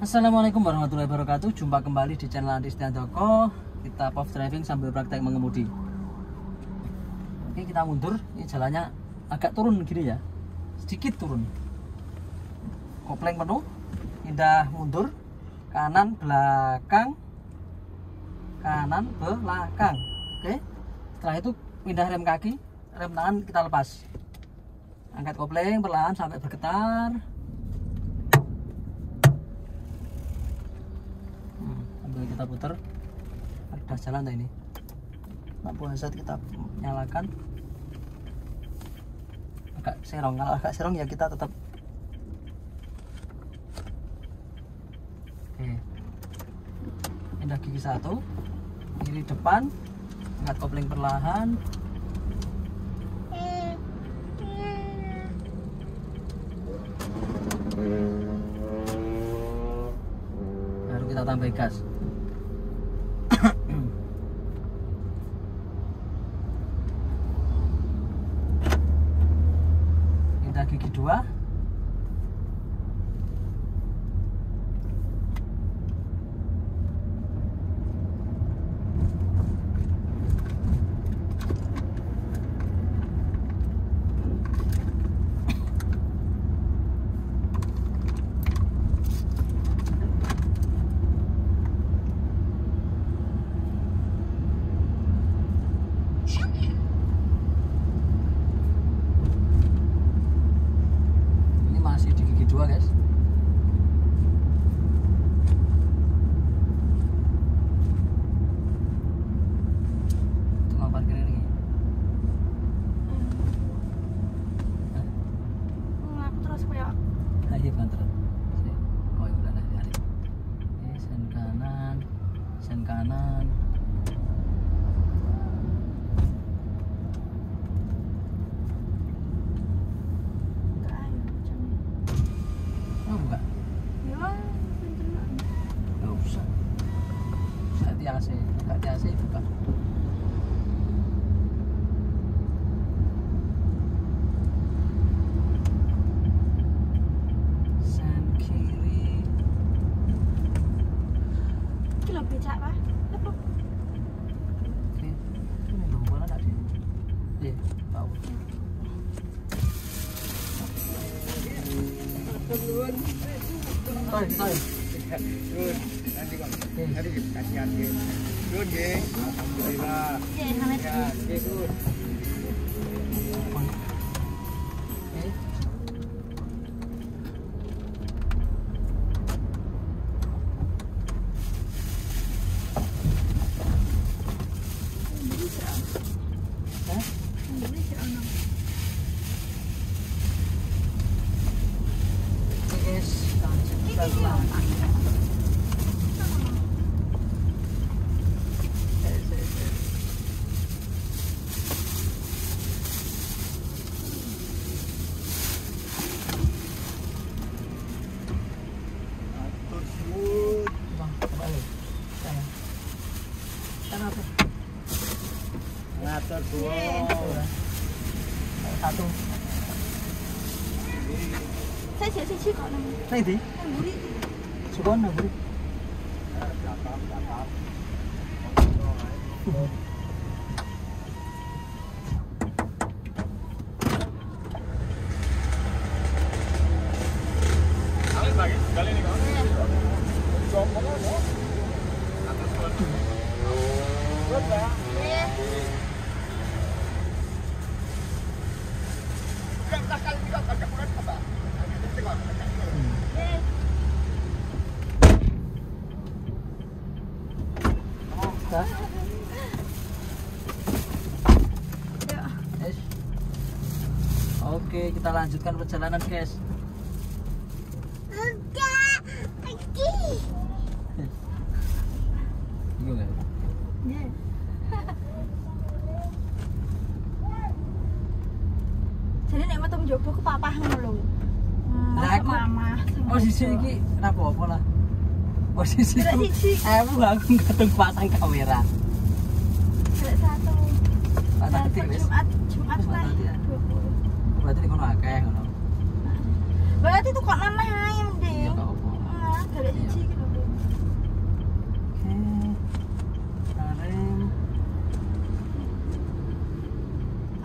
Assalamualaikum warahmatullahi wabarakatuh. Jumpa kembali di channel Andi Stiandoko Kita off driving sambil praktek mengemudi. Oke kita mundur. Ini jalannya agak turun gini ya. Sedikit turun. Kopling penuh. Pindah mundur. Kanan belakang. Kanan belakang. Oke. Setelah itu pindah rem kaki. Rem tangan kita lepas. Angkat kopling perlahan sampai bergetar kita putar udah jalan dah ini? Lampu hazard kita nyalakan. Agak serong. Kalau agak serong ya kita tetap oke. Pindah gigi satu. Kiri depan. Angkat kopling perlahan. Baru kita tambah gas pindah gigi lebih cak pak lepuk ini lupa lah tadi iya tahu Terluan. Tay, tay. Luôn. Nanti kok. Nanti kasihan dia. Suwun. Satu. 세세 세칠 거는. 네네. 물이. 저건 나 물이. Yeah. Oke, kita lanjutkan perjalanan, guys. Bingung ya? Iya. Jadi nek metu ku papah ngono lho. Hmm, Lah, aku- mama. Posisi kenapa apa lah? Posisi ku, aku aku ngatung pasang kamera. Satu. Patah ketik, wis. Jumat, Jumat lah ngono akeh ngono. Berarti tuh kok nang ae mending. Ya kok. Ah, iya. siji gitu, iki lho.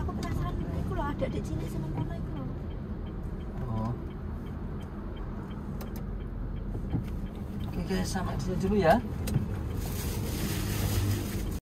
Aku penasaran ada oh. di sini sama kono itu. Oh. Oke, guys, sampai di dulu ya.